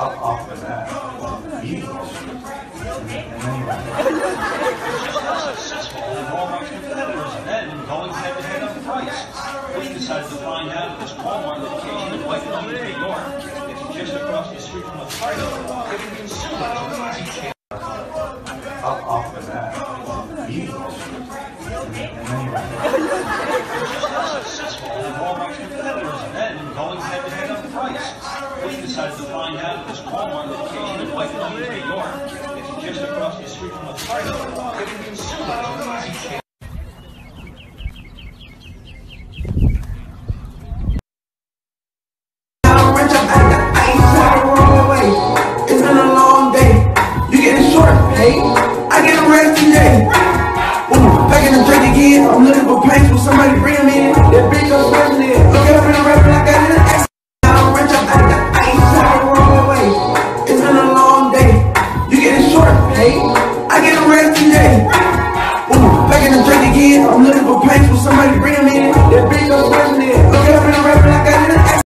Up off competitors and then going head to head on price. We decided to find out if this Walmart location in White Plains, New York, it's just across the street from the party, giving consumers easy up off the bat. Eagles. And then successful in Walmart's competitors and then going head to head on price. We decided to find out this Walmart location in White Plains, New York, it's just across the street from the party, giving consumers an easy chance. I'm rich, I'm out of I planks with somebody bring them